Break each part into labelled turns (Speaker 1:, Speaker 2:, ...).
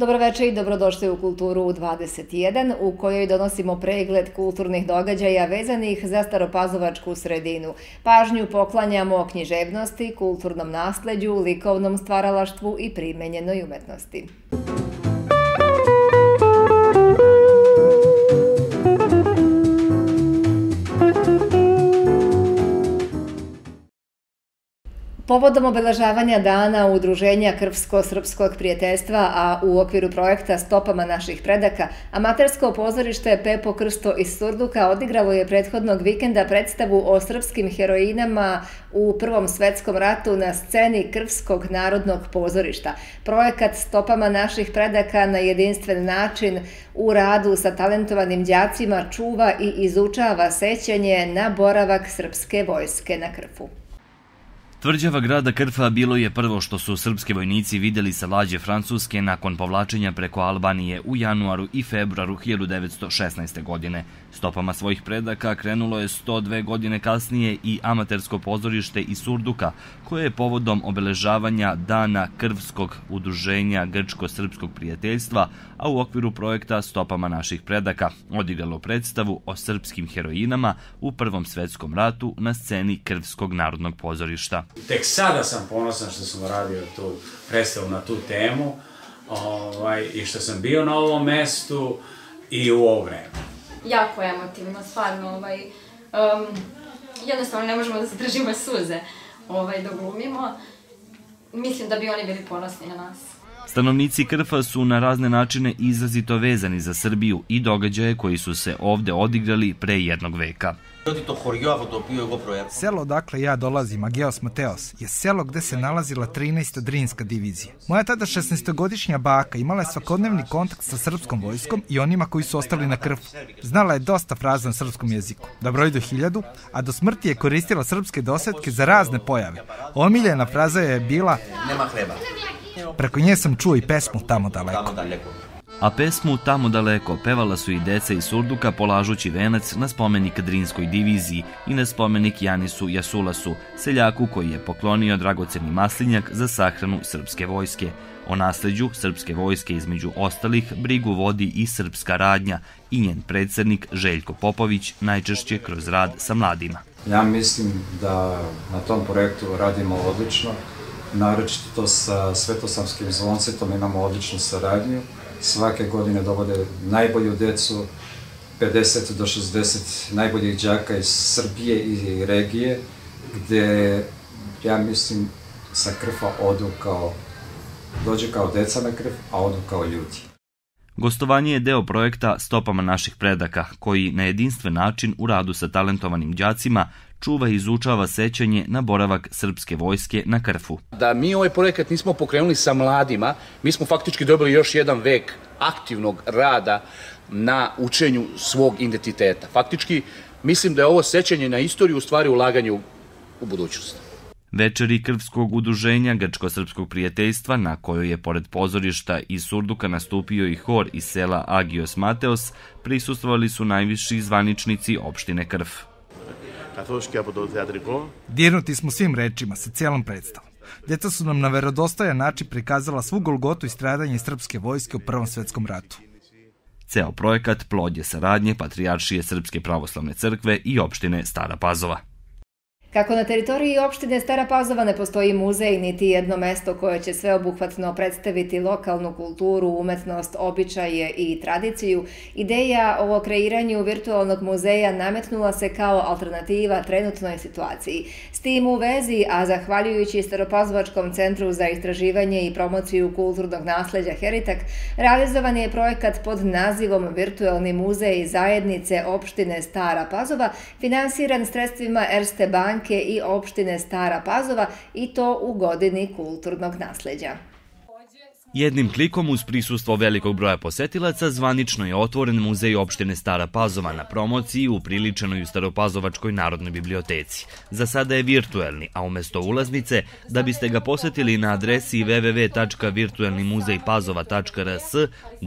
Speaker 1: Dobroveče i dobrodošli u Kulturu 21, u kojoj donosimo pregled kulturnih događaja vezanih za staropazovačku sredinu. Pažnju poklanjamo književnosti, kulturnom nasleđu, likovnom stvaralaštvu i primenjenoj umetnosti. Povodom obeležavanja dana Udruženja Krvsko-srpskog prijateljstva, a u okviru projekta Stopama naših predaka, amatersko pozorište Pepo Krsto iz Surduka odigralo je prethodnog vikenda predstavu o srpskim heroinama u Prvom svetskom ratu na sceni Krvskog narodnog pozorišta. Projekat Stopama naših predaka na jedinstven način u radu sa talentovanim đacima čuva i izučava sećanje na boravak srpske vojske na Krfu.
Speaker 2: Tvrđava grada Krfa bilo je prvo što su srpski vojnici videli sa lađe Francuske nakon povlačenja preko Albanije u januaru i februaru 1916. godine. Stopama svojih predaka krenulo je 102 godine kasnije i amatersko pozorište iz Surduka, koje je povodom obeležavanja Dana Krvskog udruženja Grčko-srpskog prijateljstva, a u okviru projekta Stopama naših predaka odigralo predstavu o srpskim heroinama u Prvom svetskom ratu na sceni Krvskog narodnog pozorišta.
Speaker 3: Tek sada sam ponosan što sam radio tu predstavu na tu temu ovaj, i što sam bio na ovom mestu i u ovo vreme.
Speaker 4: Jako emotivno, stvarno, ovaj, um, jednostavno ne možemo da zadržimo suze ovaj, da glumimo. Mislim da bi oni bili ponosni na nas.
Speaker 2: Stanovnici Krfa su na razne načine izrazito vezani za Srbiju i događaje koji su se ovde odigrali pre jednog veka.
Speaker 5: Selo odakle ja dolazim, Ageos Mateos, je selo gde se nalazila 13. Drinska divizija. Moja tada 16-godišnja baka imala je svakodnevni kontakt sa srpskom vojskom i onima koji su ostali na krfu. Znala je dosta fraza na srpskom jeziku, da broji do hiljadu, a do smrti je koristila srpske dosetke za razne pojave. Omiljena fraza je bila Nema hleba. Preko nje sam čuo i pesmu Tamo daleko. Tamo daleko.
Speaker 2: A pesmu Tamo daleko pevala su i deca iz Surduka polažući venac na spomenik Drinskoj diviziji i na spomenik Janisu Jasulasu, seljaku koji je poklonio dragoceni maslinjak za sahranu srpske vojske. O nasleđu srpske vojske između ostalih brigu vodi i srpska radnja i njen predsednik Željko Popović najčešće kroz rad sa mladima.
Speaker 6: Ja mislim da na tom projektu radimo odlično naročito sa Svetosavskim zvoncetom imamo odličnu saradnju. Svake godine dovode najbolju decu, 50 do 60 najboljih đaka iz Srbije i regije, gde ja mislim sa krfa odu kao, dođe kao deca na krv, a odu kao ljudi.
Speaker 2: Gostovanje je deo projekta Stopama naših predaka, koji na jedinstven način u radu sa talentovanim đacima čuva i izučava sećanje na boravak srpske vojske na Krfu.
Speaker 7: Da mi ovaj projekat nismo pokrenuli sa mladima, mi smo faktički dobili još jedan vek aktivnog rada na učenju svog identiteta. Faktički, mislim da je ovo sećanje na istoriju u stvari ulaganje u, u budućnost.
Speaker 2: Večeri Krvskog udruženja Grčko-srpskog prijateljstva, na kojoj je pored pozorišta i surduka nastupio i hor iz sela Agios Mateos, prisustvovali su najviši zvaničnici opštine Krv.
Speaker 5: Dirnuti smo svim rečima sa cijelom predstavom. Deca su nam na verodostojan način prikazala svu golgotu i stradanje srpske vojske u Prvom svetskom ratu.
Speaker 2: Ceo projekat plod je saradnje Patrijaršije Srpske pravoslavne crkve i opštine Stara Pazova.
Speaker 1: Kako na teritoriji opštine Stara Pazova ne postoji muzej niti jedno mesto koje će sveobuhvatno predstaviti lokalnu kulturu, umetnost, običaje i tradiciju, ideja o kreiranju virtualnog muzeja nametnula se kao alternativa trenutnoj situaciji. S tim u vezi, a zahvaljujući Staropazovačkom centru za istraživanje i promociju kulturnog nasleđa Heritak, realizovan je projekat pod nazivom Virtualni muzej zajednice opštine Stara Pazova, finansiran sredstvima Erste Bank banke i opštine Stara Pazova i to u godini kulturnog nasleđa.
Speaker 2: Jednim klikom uz prisustvo velikog broja posetilaca zvanično je otvoren muzej opštine Stara Pazova na promociji u priličenoj u Staropazovačkoj narodnoj biblioteci. Za sada je virtuelni, a umesto ulaznice, da biste ga posetili na adresi www.virtuelnimuzejpazova.rs,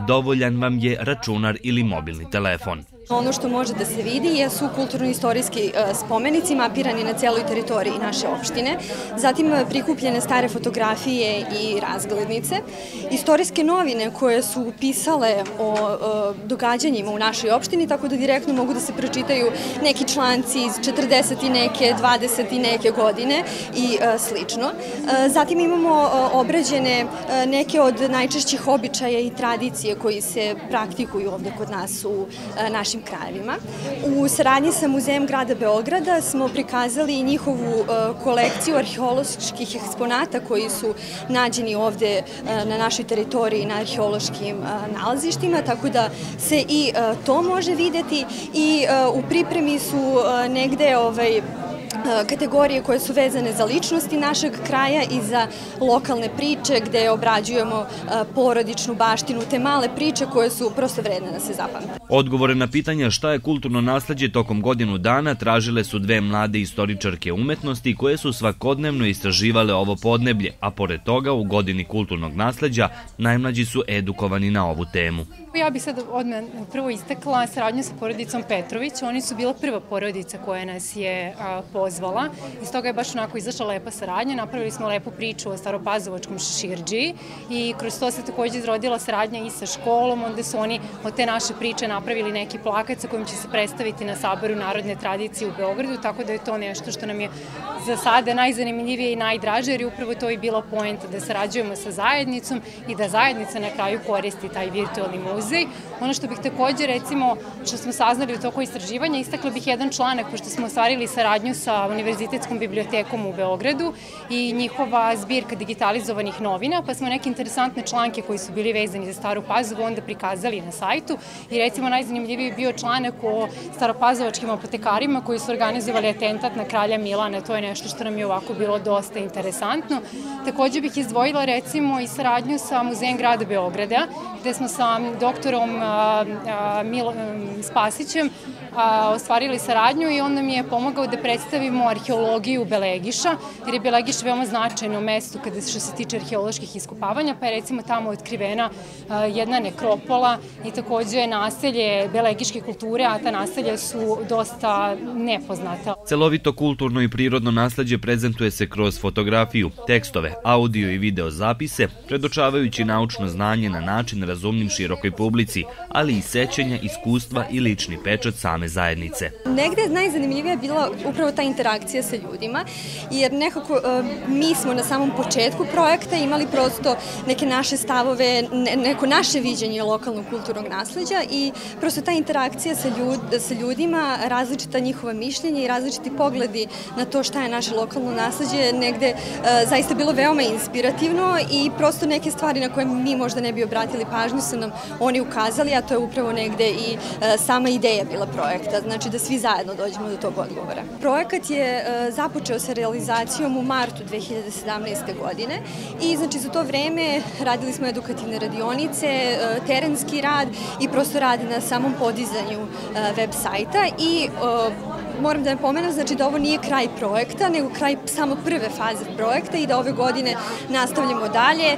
Speaker 2: dovoljan vam je računar ili mobilni telefon.
Speaker 8: Ono što može da se vidi jesu kulturno-istorijski e, spomenici mapirani na celoj teritoriji naše opštine, zatim e, prikupljene stare fotografije i razglednice, istorijske novine koje su pisale o e, događanjima u našoj opštini, tako da direktno mogu da se pročitaju neki članci iz 40 i neke, 20 i neke godine i slično. Zatim imamo obrađene neke od najčešćih običaja i tradicije koji se praktikuju ovde kod nas u našim krajevima. U saradnji sa Muzejem grada Beograda smo prikazali njihovu e, kolekciju arheoloških eksponata koji su nađeni ovde e, na našoj teritoriji na arheološkim e, nalazištima, tako da se i to može videti i u pripremi su negde ovaj, kategorije koje su vezane za ličnosti našeg kraja i za lokalne priče gde obrađujemo porodičnu baštinu, te male priče koje su prosto vredne da se zapamte.
Speaker 2: Odgovore na pitanja šta je kulturno nasledđe tokom godinu dana tražile su dve mlade istoričarke umetnosti koje su svakodnevno istraživale ovo podneblje, a pored toga u godini kulturnog nasledđa najmlađi su edukovani na ovu temu.
Speaker 9: Ja bih sad odmah prvo istakla saradnju sa porodicom Petrović. Oni su bila prva porodica koja nas je a, pozvala. Iz toga je baš onako izašla lepa saradnja. Napravili smo lepu priču o staropazovačkom šeširđi i kroz to se takođe izrodila saradnja i sa školom. Onda su oni od te naše priče napravili neki plakat sa kojim će se predstaviti na saboru narodne tradicije u Beogradu, tako da je to nešto što nam je za sada najzanimljivije i najdraže, jer je upravo to i bila poenta da sarađujemo sa zajednicom i da zajednica na kraju koristi taj virtualni muzej. Ono što bih takođe, recimo, što smo saznali u toku istraživanja, istakla bih jedan članak, pošto smo ostvarili saradnju sa Univerzitetskom bibliotekom u Beogradu i njihova zbirka digitalizovanih novina, pa smo neke interesantne članke koji su bili vezani za Staru Pazovu onda prikazali na sajtu i recimo najzanimljiviji bio članak o staropazovačkim apotekarima koji su organizovali atentat na kralja Milana, to je nešto što nam je ovako bilo dosta interesantno. Takođe bih izdvojila recimo i saradnju sa Muzejem grada Beograda, gde smo sa doktorom Milo Spasićem ostvarili saradnju i on nam je pomagao da predstavimo arheologiju Belegiša, jer je Belegiš veoma značajno mesto kada što se tiče arheoloških iskopavanja, pa je recimo tamo otkrivena jedna nekropola i takođe naselje belegiške kulture, a ta naselja su dosta nepoznata.
Speaker 2: Celovito kulturno i prirodno nasledđe prezentuje se kroz fotografiju, tekstove, audio i video zapise, predočavajući naučno znanje na način razumnim širokoj publici, ali i sećanja, iskustva i lični pečat same zajednice.
Speaker 8: Negde najzanimljivija je bila upravo ta interakcija sa ljudima, jer nekako e, mi smo na samom početku projekta imali prosto neke naše stavove, neko naše viđenje lokalnog kulturnog nasledđa i prosto ta interakcija sa, sa ljudima, različita njihova mišljenja i različiti pogledi na to šta je naše lokalno nasledđe negde e, zaista bilo veoma inspirativno i prosto neke stvari na koje mi možda ne bi obratili pažnju su nam oni ukazali, a to je upravo negde i e, sama ideja bila projekta, znači da svi zajedno dođemo do tog odgovora. Projekat je e, započeo sa realizacijom u martu 2017. godine i znači za to vreme radili smo edukativne radionice, terenski rad i prosto radi na samom podizanju web sajta i moram da vam pomenem znači da ovo nije kraj projekta, nego kraj samo prve faze projekta i da ove godine nastavljamo dalje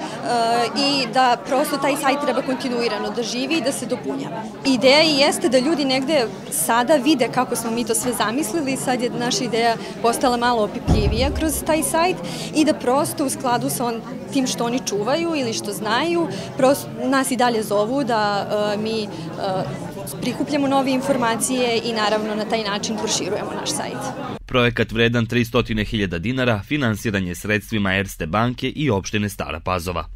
Speaker 8: i da prosto taj sajt treba kontinuirano da živi i da se dopunjava. Ideja jeste da ljudi negde sada vide kako smo mi to sve zamislili i sad je naša ideja postala malo opipljivija kroz taj sajt i da prosto u skladu sa on, tim što oni čuvaju ili što znaju, prosto nas i dalje zovu da uh, mi uh, prikupljamo nove informacije i naravno na taj način proširujemo naš sajt.
Speaker 2: Projekat vredan 300.000 dinara finansiran je sredstvima Erste banke i opštine Stara Pazova.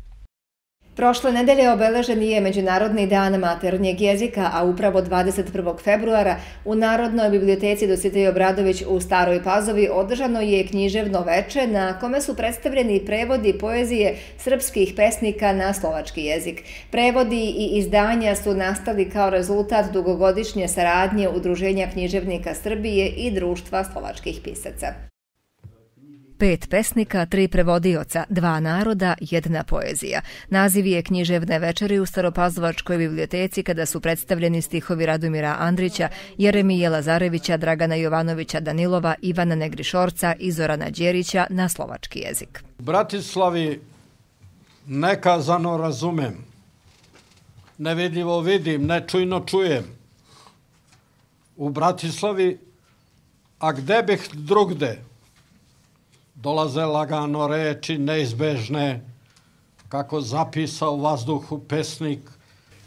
Speaker 1: Prošle nedelje obeležen je Međunarodni dan maternjeg jezika, a upravo 21. februara u Narodnoj biblioteci Dositej Obradović u Staroj Pazovi održano je književno veče na kome su predstavljeni prevodi poezije srpskih pesnika na slovački jezik. Prevodi i izdanja su nastali kao rezultat dugogodišnje saradnje Udruženja književnika Srbije i Društva slovačkih pisaca. Pet pesnika, tri prevodioca, dva naroda, jedna poezija. Naziv je književne večeri u Staropazovačkoj biblioteci kada su predstavljeni stihovi Radomira Andrića, Jeremije Lazarevića, Dragana Jovanovića Danilova, Ivana Negrišorca i Zorana Đerića na slovački jezik.
Speaker 10: Bratislavi nekazano razumem, nevidljivo vidim, nečujno čujem. u Bratislavi, a gde bih drugde? Dolaze lagano reči neizbežne, kako zapisa u vazduhu pesnik.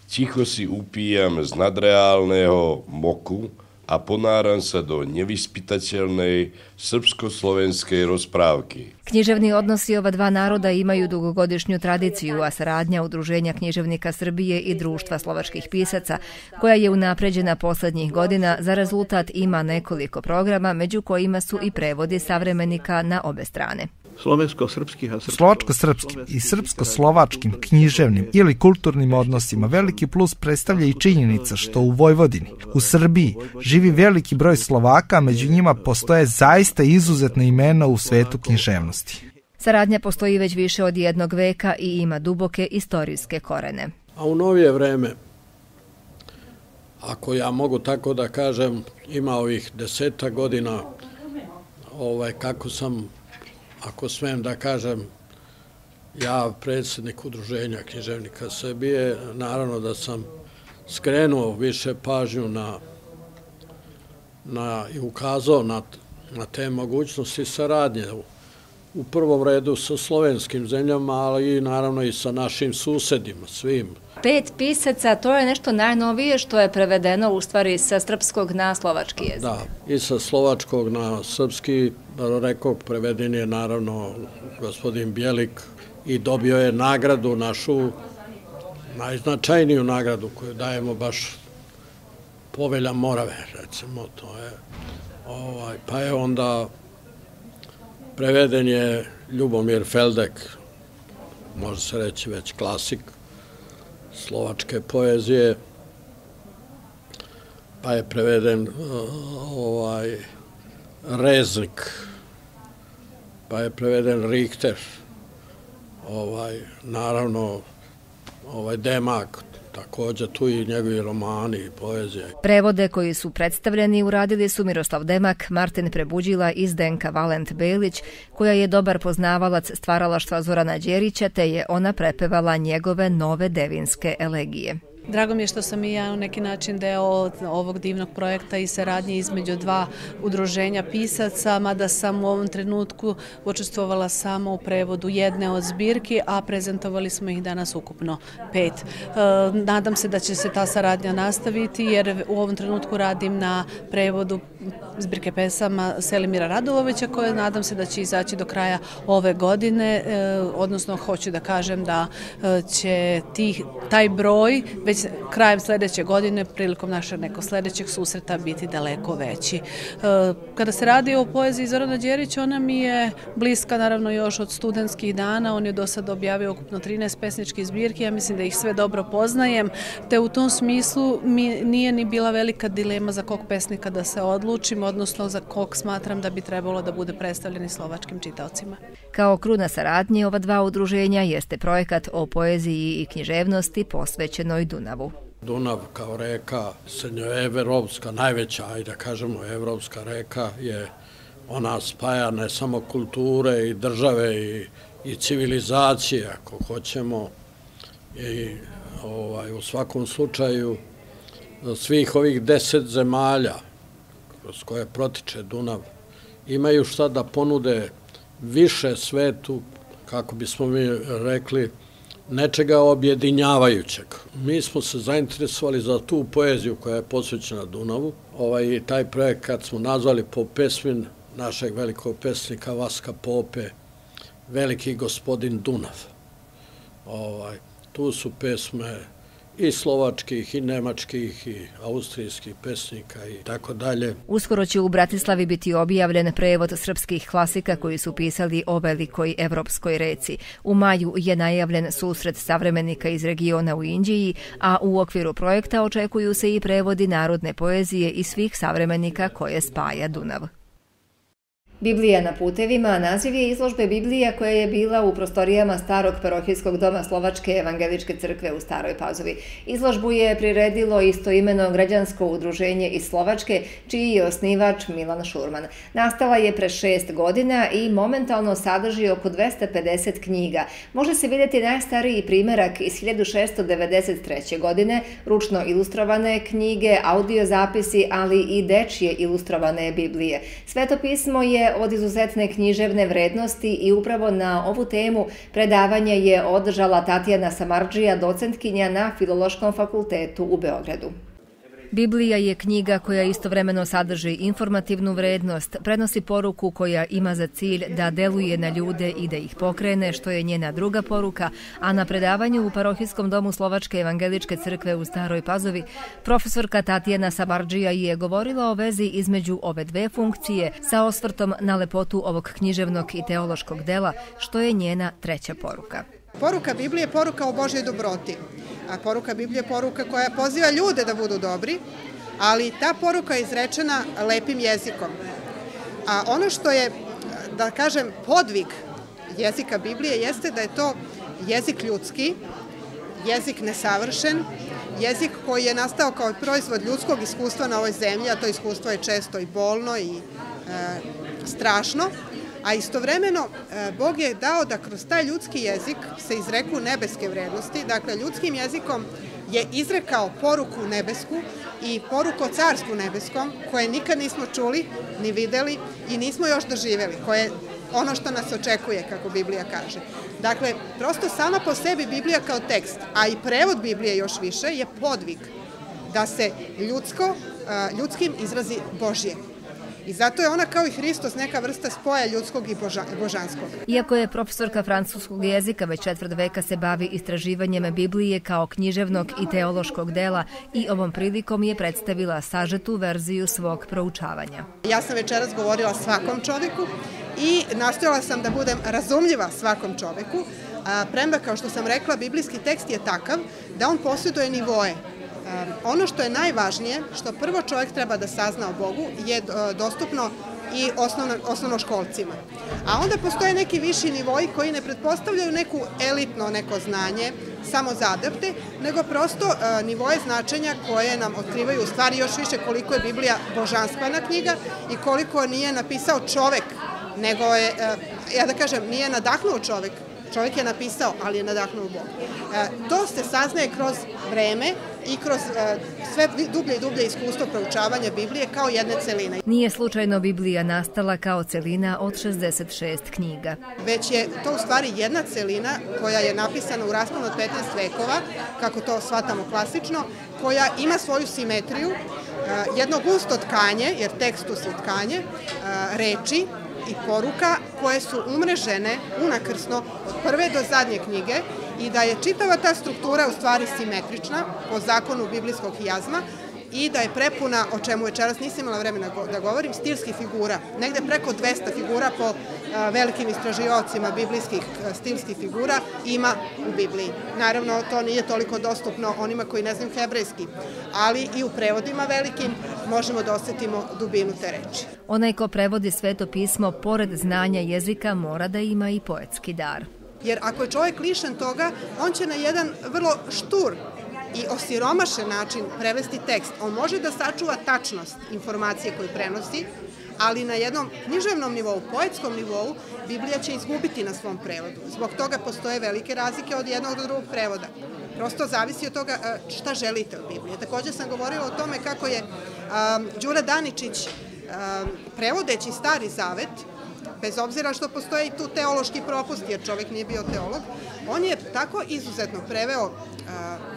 Speaker 11: Ticho si upijam z nadreálneho moku a ponáram sa do nevyspytateľnej srpsko-slovenskej rozprávky.
Speaker 1: Književni odnosi ova dva naroda imaju dugogodišnju tradiciju, a saradnja Udruženja književnika Srbije i Društva slovačkih pisaca, koja je unapređena poslednjih godina, za rezultat ima nekoliko programa, među kojima su i prevodi savremenika na obe strane
Speaker 5: slovensko-srpskih, a slovačko-srpskim i srpsko-slovačkim književnim ili kulturnim odnosima veliki plus predstavlja i činjenica što u Vojvodini, u Srbiji, živi veliki broj Slovaka, među njima postoje zaista izuzetne imena u svetu književnosti.
Speaker 1: Saradnja postoji već više od jednog veka i ima duboke istorijske korene.
Speaker 10: A u novije vreme, ako ja mogu tako da kažem, ima ovih deseta godina ovaj, kako sam ako smem da kažem, ja, predsednik Udruženja književnika Srbije, naravno da sam skrenuo više pažnju na, na i ukazao na, na te mogućnosti saradnje u, u prvom redu sa slovenskim zemljama, ali i naravno i sa našim susedima, svim
Speaker 1: pet pisaca, to je nešto najnovije što je prevedeno u stvari sa srpskog na slovački jezik.
Speaker 10: Da, i sa slovačkog na srpski, rekao, preveden je naravno gospodin Bjelik i dobio je nagradu našu, najznačajniju nagradu koju dajemo baš povelja Morave, recimo, to je, ovaj, pa je onda preveden je Ljubomir Feldek, može se reći već klasik, slovačke poezije, pa je preveden ovaj Reznik, pa je preveden Richter, ovaj, naravno ovaj Demak, takođe tu i njegovi romani i poezije.
Speaker 1: Prevode koji su predstavljeni uradili su Miroslav Demak, Martin Prebuđila i Zdenka Valent Belić, koja je dobar poznavalac stvaralaštva Zorana Đerića, te je ona prepevala njegove nove devinske elegije.
Speaker 12: Drago mi je što sam i ja u neki način deo ovog divnog projekta i saradnje između dva udruženja pisaca, mada sam u ovom trenutku učestvovala samo u prevodu jedne od zbirki, a prezentovali smo ih danas ukupno pet. E, nadam se da će se ta saradnja nastaviti, jer u ovom trenutku radim na prevodu zbirke pesama Selimira Radulovića, koje nadam se da će izaći do kraja ove godine, e, odnosno hoću da kažem da e, će tih, taj broj već krajem sledeće godine, prilikom našeg nekog sledećeg susreta, biti daleko veći. E, kada se radi o poeziji Zorana Đerića, ona mi je bliska naravno još od studentskih dana, on je do sada objavio ukupno 13 pesničkih zbirki, ja mislim da ih sve dobro poznajem, te u tom smislu mi nije ni bila velika dilema za kog pesnika da se odlučim, odnosno za kog smatram da bi trebalo da bude predstavljeni slovačkim čitaocima.
Speaker 1: Kao kruna saradnje ova dva udruženja jeste projekat o poeziji i književnosti posvećenoj Dunavu.
Speaker 10: Dunav kao reka, srednjoevropska, najveća, ajde da kažemo, evropska reka je ona spaja ne samo kulture i države i, i civilizacije, ako hoćemo, i ovaj, u svakom slučaju svih ovih deset zemalja kroz koje protiče Dunav imaju šta da ponude više svetu, kako bismo mi rekli, nečega objedinjavajućeg. Mi smo se zainteresovali za tu poeziju koja je posvećena Dunavu. Ovaj, taj projekat smo nazvali po pesmin našeg velikog pesnika Vaska Pope, Veliki gospodin Dunav. Ovaj, tu su pesme i slovačkih i nemačkih i austrijskih pesnika i tako dalje.
Speaker 1: Uskoro će u Bratislavi biti objavljen prevod srpskih klasika koji su pisali o velikoj evropskoj reci. U maju je najavljen susret savremenika iz regiona u Indiji, a u okviru projekta očekuju se i prevodi narodne poezije i svih savremenika koje spaja Dunav. Biblija na putevima naziv je izložbe Biblija koja je bila u prostorijama starog parohijskog doma Slovačke evangeličke crkve u Staroj Pazovi. Izložbu je priredilo istoimeno građansko udruženje iz Slovačke, čiji je osnivač Milan Šurman. Nastala je pre šest godina i momentalno sadrži oko 250 knjiga. Može se vidjeti najstariji primerak iz 1693. godine, ručno ilustrovane knjige, audio zapisi, ali i dečije ilustrovane Biblije. Sveto pismo je od izuzetne književne vrednosti i upravo na ovu temu predavanje je održala Tatjana Samarđija, docentkinja na Filološkom fakultetu u Beogradu. Biblija je knjiga koja istovremeno sadrži informativnu vrednost, prenosi poruku koja ima za cilj da deluje na ljude i da ih pokrene, što je njena druga poruka, a na predavanju u parohijskom domu Slovačke evangeličke crkve u Staroj Pazovi, profesorka Tatjana Sabarđija je govorila o vezi između ove dve funkcije sa osvrtom na lepotu ovog književnog i teološkog dela, što je njena treća poruka.
Speaker 13: Poruka Biblije je poruka o Božoj dobroti. A poruka Biblije je poruka koja poziva ljude da budu dobri, ali ta poruka je izrečena lepim jezikom. A ono što je, da kažem, podvig jezika Biblije jeste da je to jezik ljudski, jezik nesavršen, jezik koji je nastao kao proizvod ljudskog iskustva na ovoj zemlji, a to iskustvo je često i bolno i e, strašno, a istovremeno e, Bog je dao da kroz taj ljudski jezik se izreku nebeske vrednosti, dakle ljudskim jezikom je izrekao poruku nebesku i poruku carsku nebeskom, koje nikad nismo čuli, ni videli i nismo još doživeli, koje ono što nas očekuje, kako Biblija kaže. Dakle, prosto sama po sebi Biblija kao tekst, a i prevod Biblije još više, je podvig da se ljudsko, ljudskim izrazi Božje. I zato je ona kao i Hristos neka vrsta spoja ljudskog i božanskog.
Speaker 1: Iako je profesorka francuskog jezika već četvrt veka se bavi istraživanjem Biblije kao književnog i teološkog dela i ovom prilikom je predstavila sažetu verziju svog proučavanja.
Speaker 13: Ja sam večeras govorila svakom čoveku i nastojala sam da budem razumljiva svakom čoveku, premda kao što sam rekla, biblijski tekst je takav da on posjeduje nivoje ono što je najvažnije, što prvo čovjek treba da sazna o Bogu, je e, dostupno i osnovno, osnovnoškolcima. A onda postoje neki viši nivoji koji ne pretpostavljaju neku elitno neko znanje, samo za adepte, nego prosto e, nivoje značenja koje nam otkrivaju u stvari još više koliko je Biblija božanstvena knjiga i koliko nije napisao čovek, nego je, e, ja da kažem, nije nadahnuo čovek, čovjek je napisao, ali je nadahnuo Bog. E, to se saznaje kroz vreme i kroz e, sve dublje i dublje iskustvo proučavanja Biblije kao jedne celine.
Speaker 1: Nije slučajno Biblija nastala kao celina od 66 knjiga.
Speaker 13: Već je to u stvari jedna celina koja je napisana u rasponu od 15 vekova, kako to shvatamo klasično, koja ima svoju simetriju, e, jedno gusto tkanje, jer tekstu su tkanje, reči, i poruka koje su umrežene unakrsno od prve do zadnje knjige i da je čitava ta struktura u stvari simetrična po zakonu biblijskog hijazma i da je prepuna, o čemu večeras nisam imala vremena da govorim, stilskih figura. Negde preko 200 figura po velikim istraživacima biblijskih stilskih figura ima u Bibliji. Naravno, to nije toliko dostupno onima koji ne znaju hebrejski, ali i u prevodima velikim možemo da osetimo dubinu te reči.
Speaker 1: Onaj ko prevodi sveto pismo, pored znanja jezika, mora da ima i poetski dar.
Speaker 13: Jer ako je čovjek lišen toga, on će na jedan vrlo štur i osiromašen način prevesti tekst. On može da sačuva tačnost informacije koju prenosi, ali na jednom književnom nivou, poetskom nivou, Biblija će izgubiti na svom prevodu. Zbog toga postoje velike razlike od jednog do drugog prevoda. Prosto zavisi od toga šta želite od Biblije. Takođe sam govorila o tome kako je Đura Daničić prevodeći Stari Zavet bez obzira što postoje i tu teološki propust, jer čovek nije bio teolog, on je tako izuzetno preveo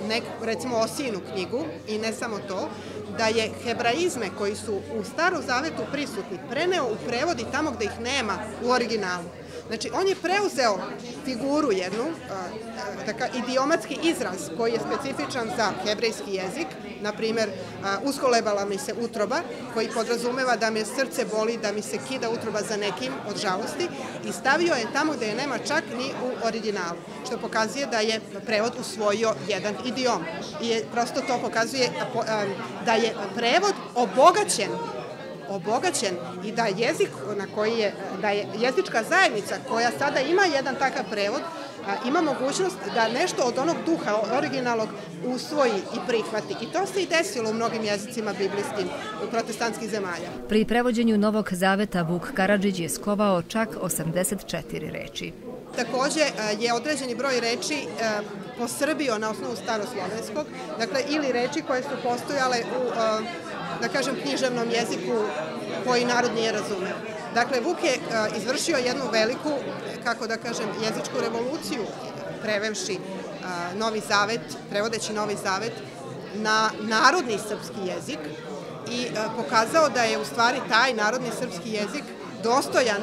Speaker 13: neku, recimo Osijinu knjigu i ne samo to, da je hebraizme koji su u staru zavetu prisutni preneo u prevodi tamo gde ih nema u originalu. Znači, on je preuzeo figuru jednu, taka, idiomatski izraz koji je specifičan za hebrejski jezik, na primer, uskolebala mi se utroba, koji podrazumeva da me srce boli, da mi se kida utroba za nekim od žalosti i stavio je tamo gde je nema čak ni u originalu, što pokazuje da je prevod usvojio jedan idiom. I prosto to pokazuje da je prevod obogaćen obogaćen i da jezik na koji je, da je jezička zajednica koja sada ima jedan takav prevod, ima mogućnost da nešto od onog duha originalnog usvoji i prihvati. I to se i desilo u mnogim jezicima biblijskim u protestantskih zemalja.
Speaker 1: Pri prevođenju Novog Zaveta Vuk Karadžić je skovao čak 84 reči.
Speaker 13: Takođe je određeni broj reči posrbio na osnovu staroslovenskog, dakle ili reči koje su postojale u, da kažem, književnom jeziku koji narod nije razumeo. Dakle, Vuk je izvršio jednu veliku, kako da kažem, jezičku revoluciju, prevevši Novi Zavet, prevodeći Novi Zavet na narodni srpski jezik i pokazao da je u stvari taj narodni srpski jezik dostojan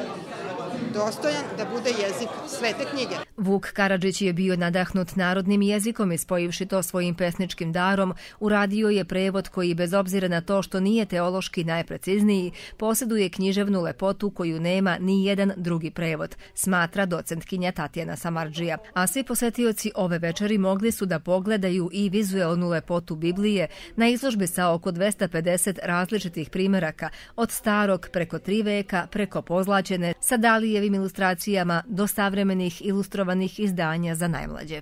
Speaker 13: dostojan da bude jezik svete knjige.
Speaker 1: Vuk Karadžić je bio nadahnut narodnim jezikom i spojivši to svojim pesničkim darom, uradio je prevod koji, bez obzira na to što nije teološki najprecizniji, posjeduje književnu lepotu koju nema ni jedan drugi prevod, smatra docentkinja Tatjana Samarđija. A svi posetioci ove večeri mogli su da pogledaju i vizuelnu lepotu Biblije na izložbi sa oko 250 različitih primeraka, od starog preko tri veka, preko pozlačene, sa Dalijevim ilustracijama do savremenih ilustrovanih izdanja za najmlađe.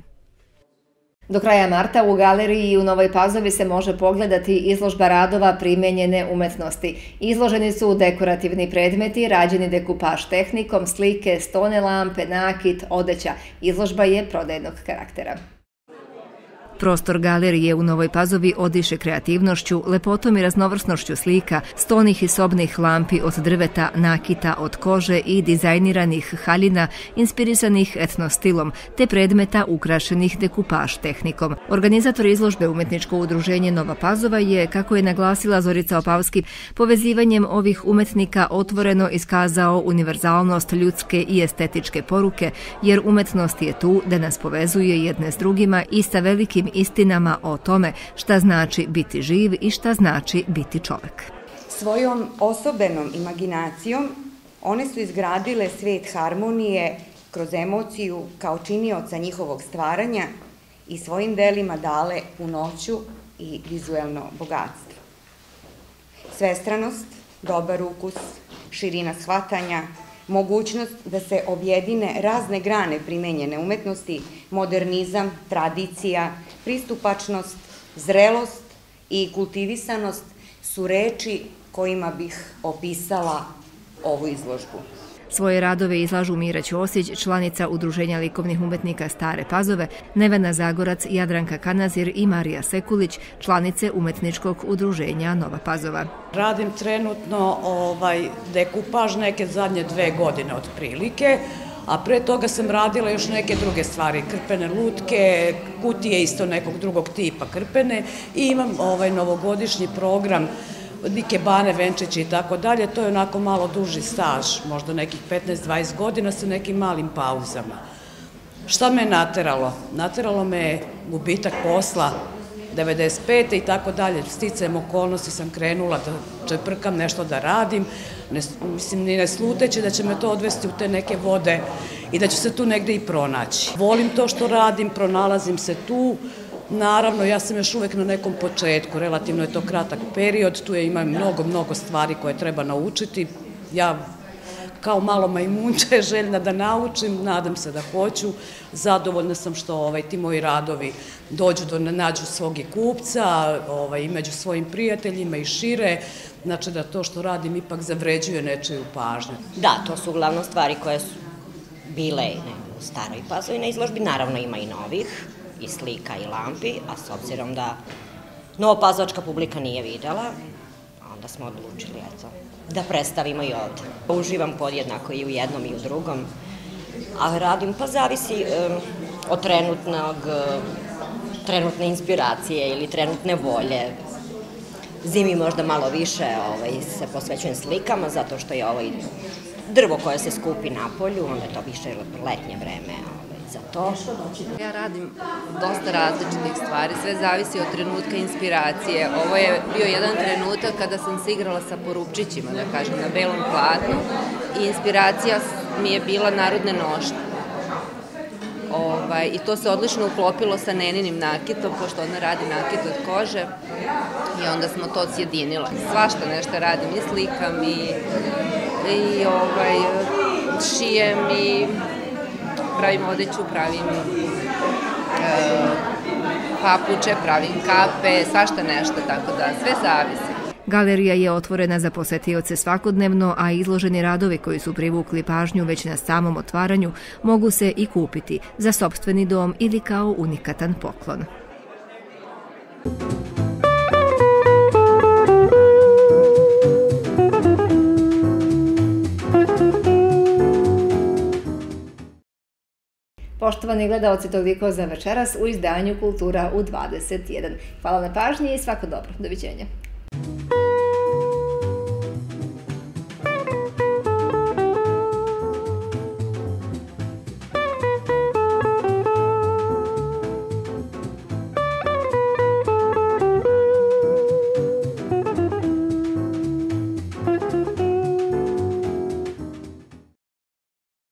Speaker 1: Do kraja marta u galeriji u Novoj Pazovi se može pogledati izložba radova primenjene umetnosti. Izloženi su dekorativni predmeti, rađeni dekupaž tehnikom, slike, stone lampe, nakit, odeća. Izložba je prodajnog karaktera. Prostor galerije u Novoj Pazovi odiše kreativnošću, lepotom i raznovrsnošću slika, stonih i sobnih lampi od drveta, nakita od kože i dizajniranih haljina inspirisanih etnostilom, te predmeta ukrašenih dekupaž tehnikom. Organizator izložbe Umetničko udruženje Nova Pazova je, kako je naglasila Zorica Opavski, povezivanjem ovih umetnika otvoreno iskazao univerzalnost ljudske i estetičke poruke, jer umetnost je tu da nas povezuje jedne s drugima i sa velikim istinama o tome šta znači biti živ i šta znači biti čovek.
Speaker 14: Svojom osobenom imaginacijom one su izgradile svet harmonije kroz emociju kao činioca njihovog stvaranja i svojim delima dale punoću i vizuelno bogatstvo. Svestranost, dobar ukus, širina shvatanja, mogućnost da se objedine razne grane primenjene umetnosti, modernizam, tradicija, pristupačnost, zrelost i kultivisanost su reči kojima bih opisala ovu izložbu.
Speaker 1: Svoje radove izlažu Mira Ćosić, članica Udruženja likovnih umetnika Stare Pazove, Nevena Zagorac, Jadranka Kanazir i Marija Sekulić, članice umetničkog udruženja Nova Pazova.
Speaker 15: Radim trenutno ovaj, dekupaž neke zadnje dve godine otprilike, a pre toga sam radila još neke druge stvari, krpene lutke, kutije isto nekog drugog tipa krpene i imam ovaj novogodišnji program Nike Bane, Venčiće i tako dalje, to je onako malo duži staž, možda nekih 15-20 godina sa nekim malim pauzama. Šta me nateralo? Nateralo me je gubitak posla 95. i tako dalje. Sticajem okolnosti sam krenula da čeprkam nešto da radim, ne, mislim ni ne sluteći da će me to odvesti u te neke vode i da ću se tu negde i pronaći. Volim to što radim, pronalazim se tu, Naravno, ja sam još uvek na nekom početku, relativno je to kratak period, tu je ima mnogo, mnogo stvari koje treba naučiti. Ja kao malo majmunče željna da naučim, nadam se da hoću. Zadovoljna sam što ovaj, ti moji radovi dođu do nađu svog i kupca, ovaj, i među svojim prijateljima i šire, znači da to što radim ipak zavređuje nečeju pažnju.
Speaker 16: Da, to su uglavnom stvari koje su bile u staroj pazovi na izložbi, naravno ima i novih, i slika i lampi, a s obzirom da novopazovačka publika nije videla, onda smo odlučili, eto, da predstavimo i ovde. Uživam podjednako i u jednom i u drugom, a radim, pa zavisi um, od trenutnog, trenutne inspiracije ili trenutne volje. Zimi možda malo više ovaj, se posvećujem slikama, zato što je ovo drvo koje se skupi na polju, onda je to više letnje vreme ovaj, za to.
Speaker 17: Ja radim dosta različitih stvari, sve zavisi od trenutka inspiracije. Ovo je bio jedan trenutak kada sam se igrala sa porupčićima, da kažem, na belom platnu i inspiracija mi je bila narodne nošnje. Ovaj, I to se odlično uklopilo sa Neninim nakitom, pošto ona radi nakit od kože. I onda smo to sjedinile. Svašta nešto radim, i slikam, i, i ovaj, šijem, i pravim odeću, pravim e, papuče, pravim kape, svašta nešto, tako da sve zavisi.
Speaker 1: Galerija je otvorena za posetioce svakodnevno, a izloženi radovi koji su privukli pažnju već na samom otvaranju mogu se i kupiti za sobstveni dom ili kao unikatan poklon. Poštovani gledalci, toliko za večeras u izdanju Kultura u 21. Hvala na pažnji i svako dobro. Doviđenja.